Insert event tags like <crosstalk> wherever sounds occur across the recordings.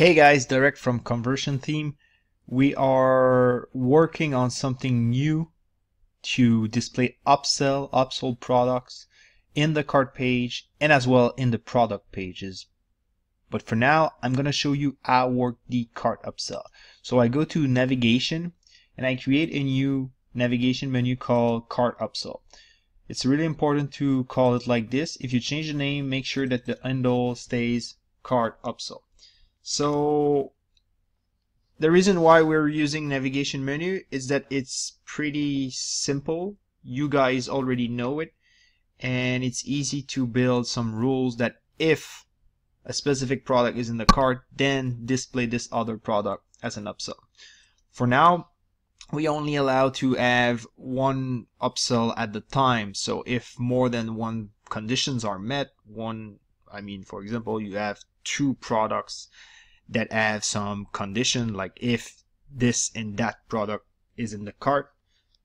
Hey guys, direct from Konversion Theme. We are working on something new to display upsell, upsold products in the cart page and as well in the product pages. But for now, I'm going to show you how work the cart upsell. So I go to navigation and I create a new navigation menu called cart upsell. It's really important to call it like this. If you change the name, make sure that the handle stays cart upsell. So the reason why we're using navigation menu is that it's pretty simple. You guys already know it and it's easy to build some rules that if a specific product is in the cart, then display this other product as an upsell. For now, we only allow to have one upsell at the time. So if more than one conditions are met, one, I mean, for example, you have two products that have some condition like if this and that product is in the cart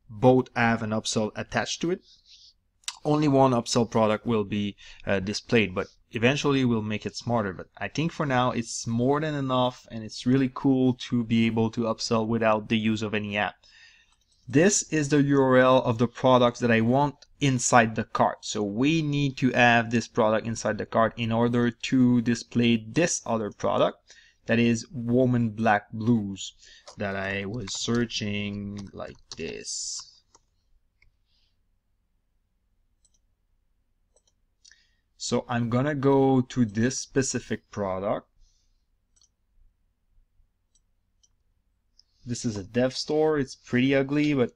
both have an upsell attached to it. Only one upsell product will be uh, displayed but eventually we'll make it smarter. But I think for now it's more than enough and it's really cool to be able to upsell without the use of any app this is the URL of the products that I want inside the cart. So we need to have this product inside the cart in order to display this other product that is Woman Black Blues that I was searching like this. So I'm gonna go to this specific product This is a dev store. It's pretty ugly, but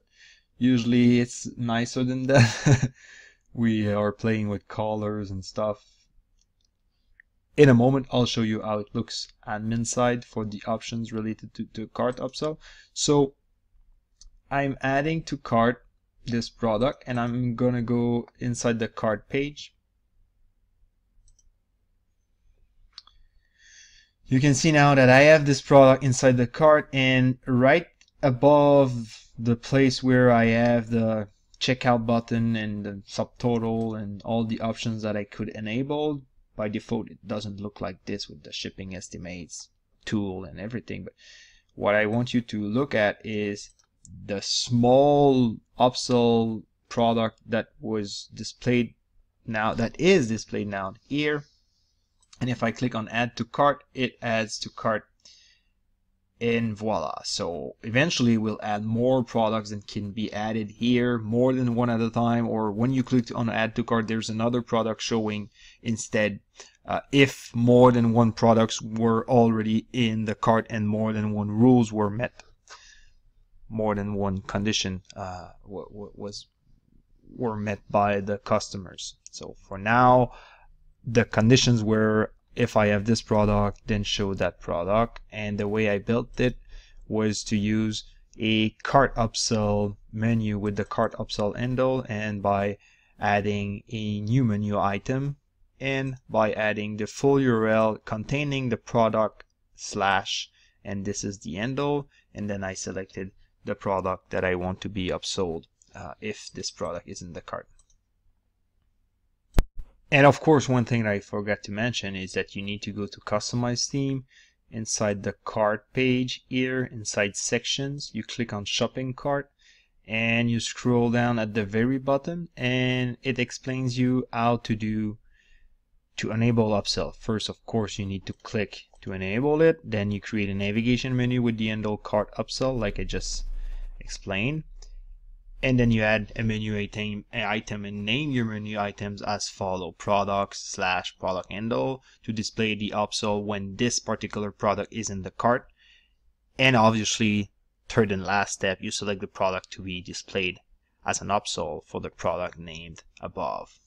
usually it's nicer than that. <laughs> we are playing with colors and stuff. In a moment, I'll show you how it looks admin side for the options related to, to cart upsell. So I'm adding to cart this product and I'm gonna go inside the cart page you can see now that I have this product inside the cart and right above the place where I have the checkout button and the subtotal and all the options that I could enable by default it doesn't look like this with the shipping estimates tool and everything but what I want you to look at is the small upsell product that was displayed now that is displayed now here and if I click on add to cart it adds to cart. And voila. So eventually we'll add more products that can be added here more than one at a time. Or when you click on add to cart there's another product showing instead uh, if more than one products were already in the cart and more than one rules were met. More than one condition uh, was were met by the customers. So for now the conditions were if I have this product then show that product and the way I built it was to use a cart upsell menu with the cart upsell handle and by adding a new menu item and by adding the full URL containing the product slash and this is the handle and then I selected the product that I want to be upsold uh, if this product is in the cart. And of course, one thing I forgot to mention is that you need to go to customize theme inside the cart page here inside sections. You click on shopping cart and you scroll down at the very bottom and it explains you how to do to enable upsell. First of course you need to click to enable it. Then you create a navigation menu with the handle cart upsell like I just explained and then you add a menu item, item and name your menu items as follow. Products slash product handle to display the upsell when this particular product is in the cart. And obviously third and last step you select the product to be displayed as an upsell for the product named above